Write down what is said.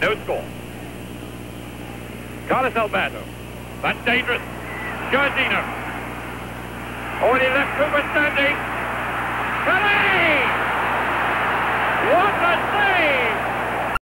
No score. Carlos Alberto. That's dangerous. Giardino. Already left Cooper standing. Kelly! What a save!